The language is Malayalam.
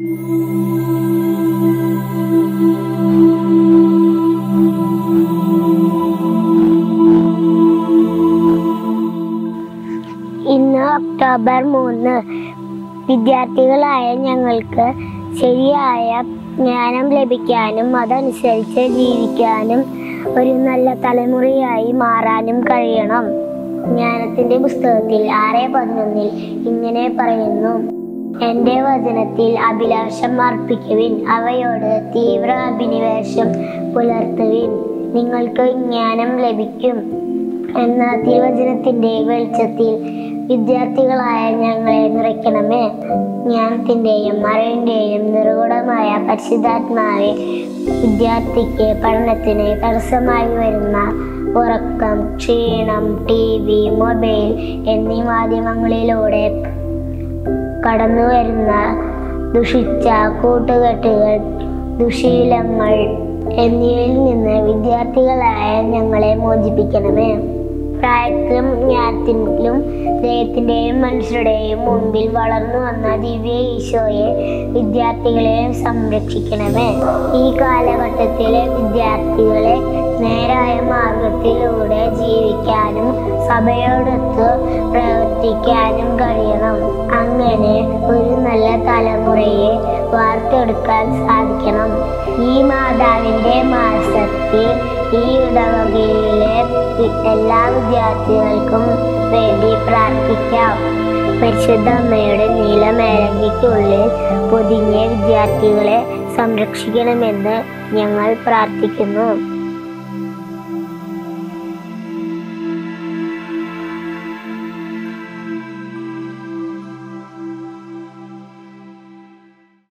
ഇന്ന് ഒക്ടോബർ മൂന്ന്. വിദ്യാർത്ഥികളായ ഞങ്ങൾക്ക് ശരിയായ ജ്ഞാനം ലഭിക്കാനും അതനുസരിച്ച് ജീവിക്കാനും ഒരു നല്ല തലമുറയായി മാറാനും കഴിയണം. ജ്ഞാനത്തിന്റെ പുസ്തകത്തിൽ ആറ് പതിനൊന്നിൽ ഇങ്ങനെ പറയുന്നു. എന്റെ വചനത്തിൽ അഭിലാഷം അർപ്പിക്കുവിൻ. അവയോട് തീവ്ര അഭിനിവേശം പുലർത്തുവിൻ. നിങ്ങൾക്ക് ജ്ഞാനം ലഭിക്കും. എന്ന തിരുവചനത്തിന്റെ വെളിച്ചത്തിൽ വിദ്യാർത്ഥികളായ ഞങ്ങളെ നിറയ്ക്കണമേ. ജ്ഞാനത്തിന്റെയും അറിവിന്റെയും നിറകുടമായ പരിശുദ്ധാത്മാവെ വിദ്യാർത്ഥിക്ക് പഠനത്തിന് തടസ്സമായി വരുന്ന ഉറക്കം ക്ഷീണം ടി വി മൊബൈൽ എന്നീ മാധ്യമങ്ങളിലൂടെ കടന്നു വരുന്ന ദുഷിച്ച കൂട്ടുകെട്ടുകൾ ദുശീലങ്ങൾ എന്നിവയിൽ നിന്ന് വിദ്യാർത്ഥികളായ ഞങ്ങളെ മോചിപ്പിക്കണമേ. പ്രായത്തിലും ജ്ഞാനത്തിലും ദൈവത്തിന്റെയും മനുഷ്യരുടെയും മുമ്പിൽ വളർന്നു വന്ന ദിവ്യ ഈശോയെ വിദ്യാർത്ഥികളെ സംരക്ഷിക്കണമേ. ഈ കാലഘട്ടത്തിലെ വിദ്യാർത്ഥികളെ നേരായ മാർഗത്തിലൂടെ ജീവിക്കാനും സഭയോടൊത്ത് പ്രവർത്തിക്കാനും കഴിയണം. തലമുറയെ വാർത്തെടുക്കാൻ സാധിക്കണം. ഈ മാതാവിന്റെ മാസത്തിൽ ഈ ഇടവകയിലെ എല്ലാ വിദ്യാർത്ഥികൾക്കും വേണ്ടി പ്രാർത്ഥിക്കാം. പരിശുദ്ധ അമ്മയുടെ നീലമേലങ്കിക്കുള്ളിൽ പൊതിഞ്ഞ വിദ്യാർത്ഥികളെ സംരക്ഷിക്കണമെന്ന് ഞങ്ങൾ പ്രാർത്ഥിക്കുന്നു.